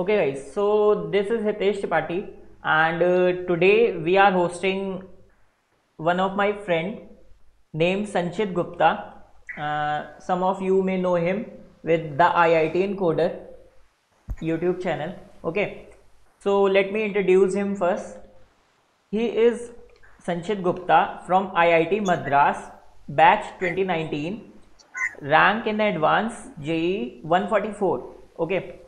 Okay, guys, so this is Hitesh Tripathi, and uh, today we are hosting one of my friend named Sanchit Gupta. Uh, some of you may know him with the IIT Encoder YouTube channel. Okay, so let me introduce him first. He is Sanchit Gupta from IIT Madras, batch 2019, rank in advanced JE 144. Okay,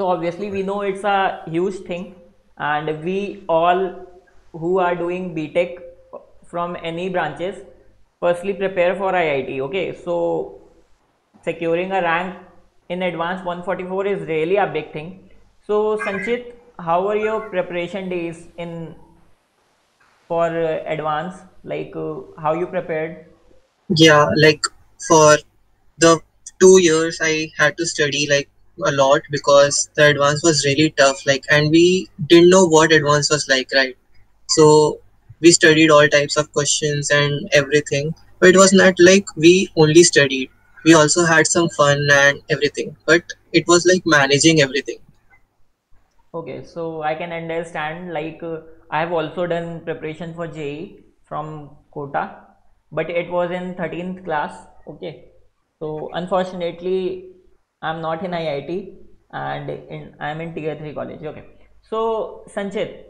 so obviously we know it's a huge thing, and we all who are doing BTech from any branches firstly prepare for IIT. Okay, so securing a rank in advance 144 is really a big thing. So Sanchit, how are your preparation days in for uh, advance? Like uh, how you prepared? Yeah, like for the two years, I had to study like a lot because the advance was really tough. Like, and we didn't know what advance was like, right? So we studied all types of questions and everything, but it was not like we only studied. We also had some fun and everything, but it was like managing everything. Okay, so I can understand like uh, I have also done preparation for JEE from Kota, but it was in 13th class. Okay, so unfortunately I'm not in IIT and in I'm in tier 3 college. Okay, so Sanchit, Yeah,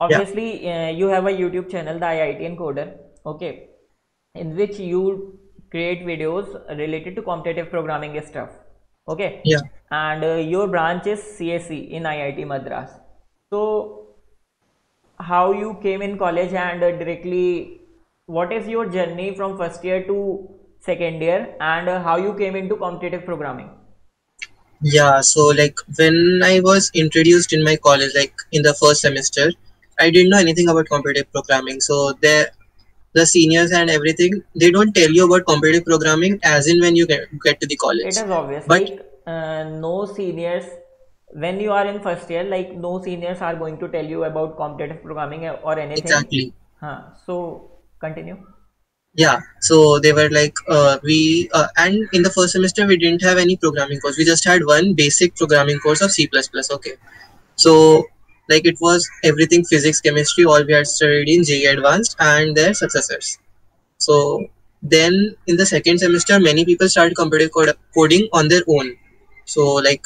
obviously uh, you have a youtube channel the IITian Coder. Okay. In which you create videos related to competitive programming stuff. Okay. Yeah. and uh, your branch is csc in iit madras. So how you came in college and uh, directly what is your journey from first year to second year and uh, how you came into competitive programming Yeah, so like when I was introduced in my college, like in the first semester, I didn't know anything about competitive programming. So there, the seniors and everything, they don't tell you about competitive programming as in when you get, get to the college. it is obvious But like uh, no seniors when you are in first year like no seniors are going to tell you about competitive programming or anything exactly, huh. so continue yeah. So they were like, uh, we, uh, and in the first semester, we didn't have any programming course. We just had one basic programming course of C++. Okay. So like it was everything physics, chemistry, all we had studied in JEE Advanced and their successors. So then in the second semester, many people started competitive code- coding on their own. So like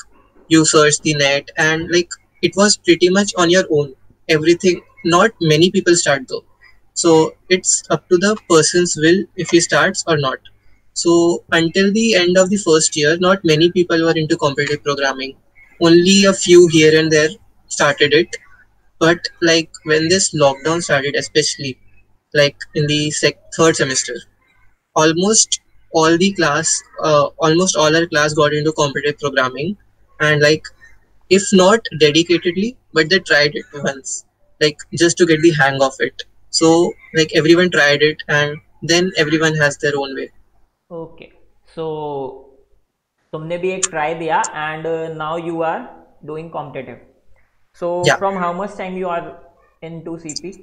you search the net and like it was pretty much on your own. Everything, not many people start though. So it's up to the person's will if he starts or not. So until the end of the first year, not many people were into competitive programming. Only a few here and there started it. But like when this lockdown started, especially like in the sec- third semester, almost all the class uh, almost all our class got into competitive programming and like if not dedicatedly but they tried it once like just to get the hang of it so like everyone tried it and then everyone has their own way okay so तुमने भी एक try दिया and now you are doing competitive so yeah from how much time you are into cp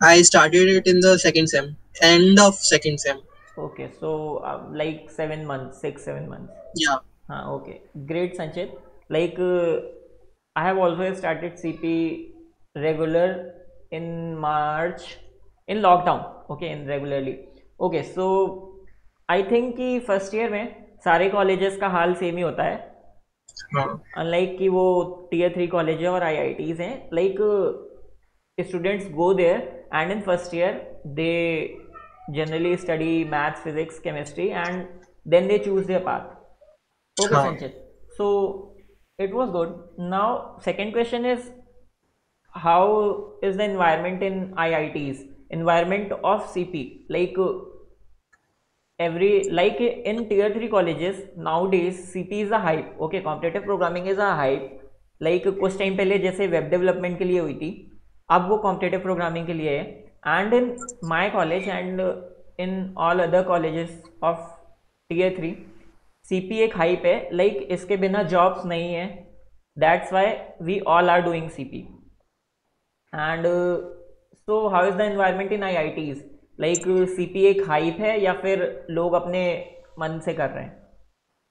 i started it in the second sem end of second sem okay so uh, like 7 months 6 7 months yeah Ah, okay, great, Sanchit. Like uh, I have also started CP regular in March in lockdown. Okay, in regularly. Okay, so I think कि first year में सारे colleges का हाल same ही होता है हाँ unlike कि वो tier three college है और आई आई टीज हैं like students go there and in first year they generally study maths physics chemistry and then they choose their path okay हाँ sanchit so it was good now second question is how is the environment in iits environment of cp like uh, every like in tier 3 colleges nowadays cp is a hype okay competitive programming is a hype like कुछ time पहले जैसे web development के लिए हुई थी अब वो competitive programming के लिए है and in my college and in all other colleges of tier three C P एक हाइप है लाइक like, इसके बिना जॉब्स नहीं है why we all are doing C P and so how is the environment in I like C P एक hype है या फिर लोग अपने मन से कर रहे हैं?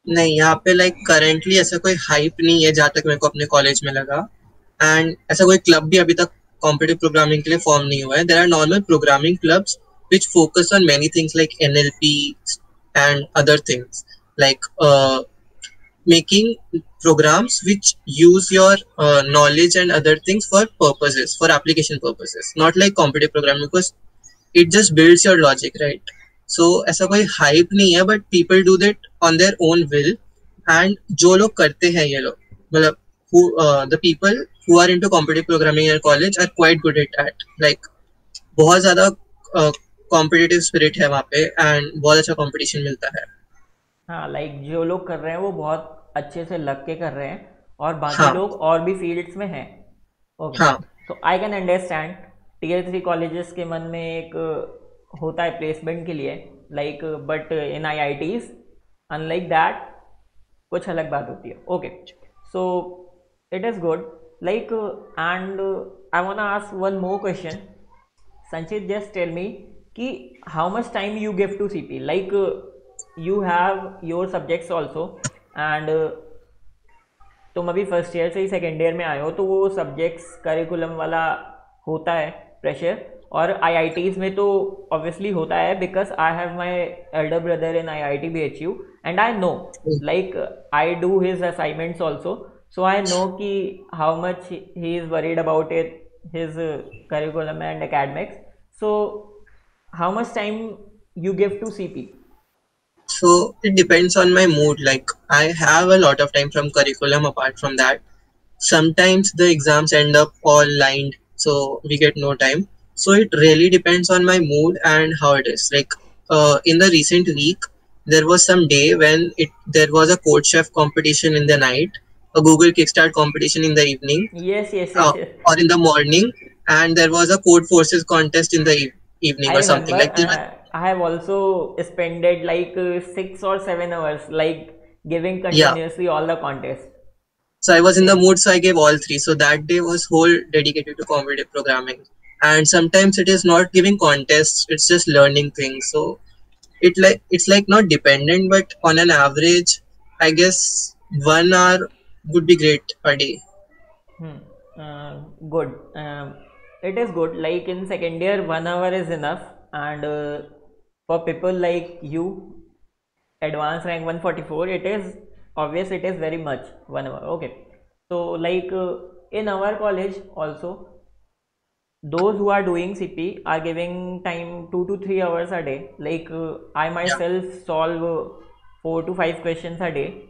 नहीं यहाँ पे लाइक करेंटली ऐसा कोई हाइप नहीं है जहाँ तक मेरे को अपने कॉलेज में लगा। एंड ऐसा कोई क्लब भी अभी तक कॉम्पिटिव प्रोग्रामिंग के लिए फॉर्म नहीं हुआ है। There are normal programming clubs which focus on many things like NLP and other things. Like uh, making programs which use your uh, knowledge and other things for purposes for application purposes not like competitive programming because it just builds your logic right so ऐसा कोई hype नहीं है but people do that on their own will and जो लोग करते हैं ये लोग मतलब who uh, the people who are into competitive programming in college are quite good at that like बहुत ज़्यादा कॉम्पिटिटिव स्पिरिट है वहाँ पे एंड बहुत अच्छा कंपटीशन मिलता है हाँ लाइक जो लोग कर रहे हैं वो बहुत अच्छे से लग के कर रहे हैं और बाकी हाँ। लोग और भी फील्ड्स में हैं। ओके हाँ। तो I can understand tier three colleges के मन में एक होता है प्लेसमेंट के लिए like but in I I Ts unlike that कुछ अलग बात होती है। Okay so it is good like and I want ask one more question Sanchit just tell me कि how much time you give to C P like you have your subjects also and तुम अभी first year से ही second year में आए हो तो वो subjects curriculum वाला होता है प्रेशर और आई आई टीज़ में तो ऑब्वियसली होता है because I have my elder brother in I I T B H and I know like I do his assignments also so I know कि how much he is worried about it his curriculum and and so how much time you give to C cp so it depends on my mood. Like i have a lot of time from curriculum apart from that. Sometimes the exams end up all lined so we get no time. So it really depends on my mood and how it is. Like uh, in the recent week there was some day when it there was a CodeChef competition in the night a google kickstart competition in the evening yes yes, yes, uh, yes. or in the morning and there was a Codeforces contest in the e- evening I or something remember, like this uh, I have also spent like uh, six or seven hours like giving continuously all the contests. So i was in the mood so i gave all three. So that day was whole dedicated to competitive programming. And sometimes it is not giving contests it's just learning things. So it like it's like not dependent but on an average i guess one hour would be great a day. Hmm. Uh, good. Um, it is good. Like in second year, one hour is enough, and uh, for people like you, advanced rank 144, it is obvious. It is very much one hour. Okay. So like uh, in our college also, those who are doing CP are giving time two to three hours a day. Like uh, I myself solve uh, four to five questions a day,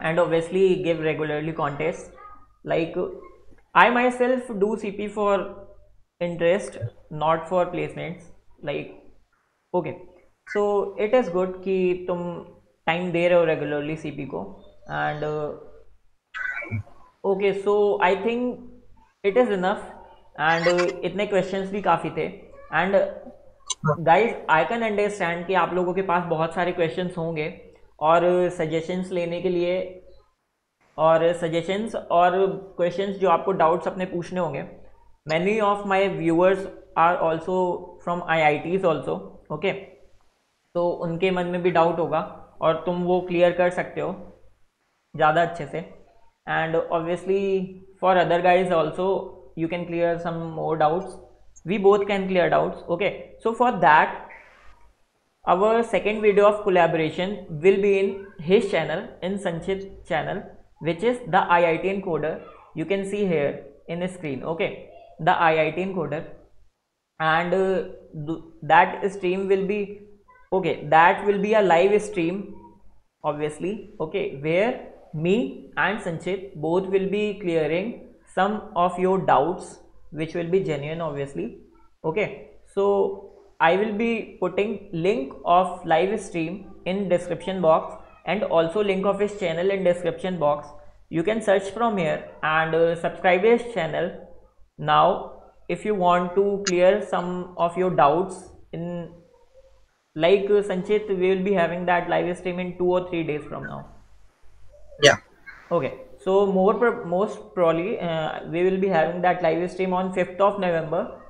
and obviously give regularly contests like i myself do cp for interest not for placements like okay. So it is good कि तुम time दे रहे हो regularly CP को and okay so I think it is enough and इतने questions भी काफ़ी थे and guys I can understand कि आप लोगों के पास बहुत सारे क्वेश्चंस होंगे और सजेशंस लेने के लिए और सजेशंस और क्वेश्चंस जो आपको डाउट्स अपने पूछने होंगे। many of my viewers are also from IITs also okay? तो उनके मन में भी doubt होगा और तुम वो clear कर सकते हो ज़्यादा अच्छे से। And obviously for other guys also, you can clear some more doubts. we both can clear doubts okay? So for that our second video of collaboration will be in his channel in Sanchit channel which is the IITian Coder. You can see here in the screen okay? The IITian Coder. And uh, that stream will be okay that will be a live stream obviously okay where me and sanchit both will be clearing some of your doubts which will be genuine obviously okay. So i will be putting link of live stream in description box and also link of his channel in description box. You can search from here and uh, subscribe his channel now if you want to clear some of your doubts in like uh, sanchit we will be having that live stream in two or three days from now. Yeah. Okay. So more pro- most probably uh, we will be having that live stream on 5th of november.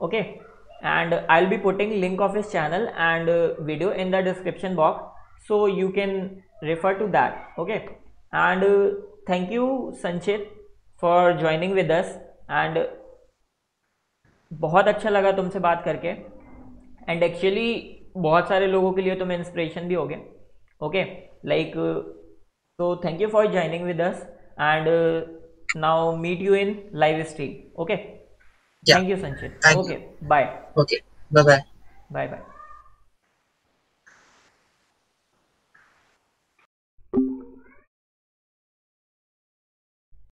Okay. And i'll be putting link of his channel and uh, video in the description box. So you can refer to that. Okay. And uh, thank you sanchit for joining with us and बहुत अच्छा लगा तुमसे बात करके। And actually बहुत सारे लोगों के लिए तुम इंस्पिरेशन भी हो गए ओके लाइक तो thank you for joining with us and now meet you in live stream okay thank you Sanchit okay bye okay bye bye bye bye